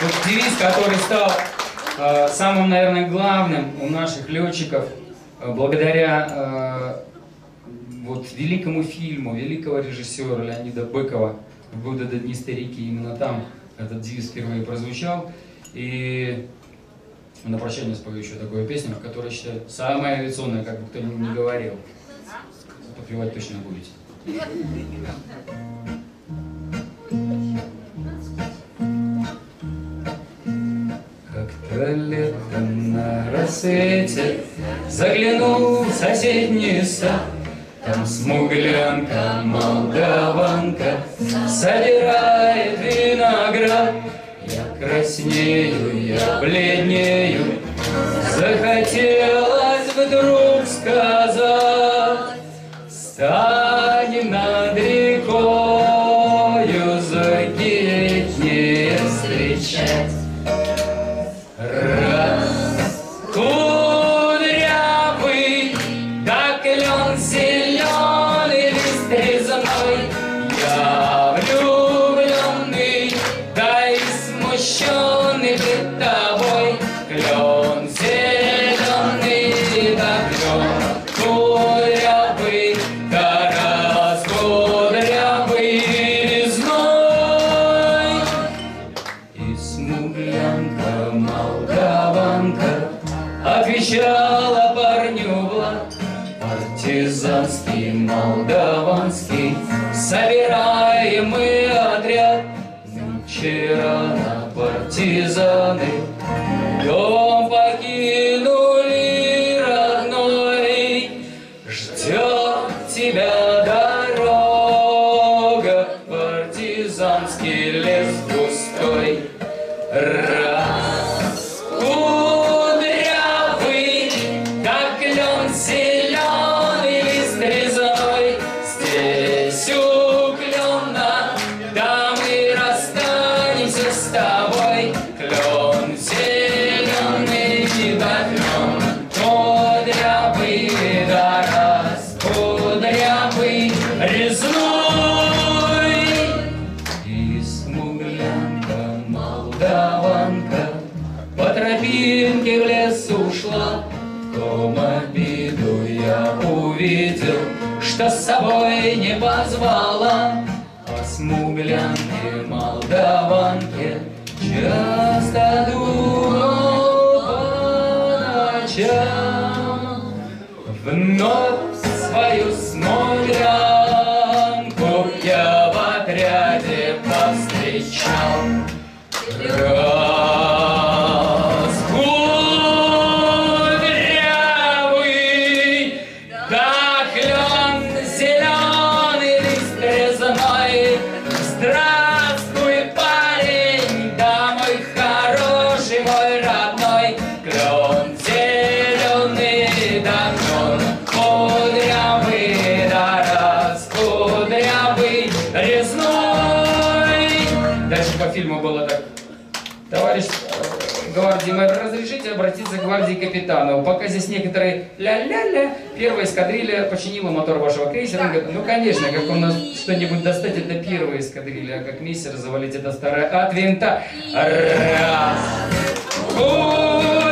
Вот девиз, который стал э, самым, наверное, главным у наших летчиков, э, благодаря э, вот великому фильму, великого режиссера Леонида Быкова «В годы до старики». Именно там этот девиз впервые прозвучал. И на прощание спою еще такую песню, которая, считаю, самая авиационная, как бы кто ни говорил. Подпевать точно будете. Как-то летом на рассвете Заглянул в соседний сад. Там смуглянка, молдаванка Собирает виноград. Я краснею, я бледнею. Захотелось вдруг смуглянка, молдаванка Отвечала парню Влад. Партизанский, молдаванский Собираем мы отряд. Вчера на партизаны В том обиду я увидел Что с собой не позвала. О смуглянке, молдаванке Часто думал по ночам. Вновь свою смуглянку фильму было так. Товарищ э, гвардии мэр, разрешите обратиться к гвардии капитану. Пока здесь некоторые ля-ля-ля, первая эскадрилья починила мотор вашего крейсера. Он говорит, ну конечно, как у нас что-нибудь достать, это первая эскадрилья, а как миссер завалить это старое от винта. Раз. Кудрявый,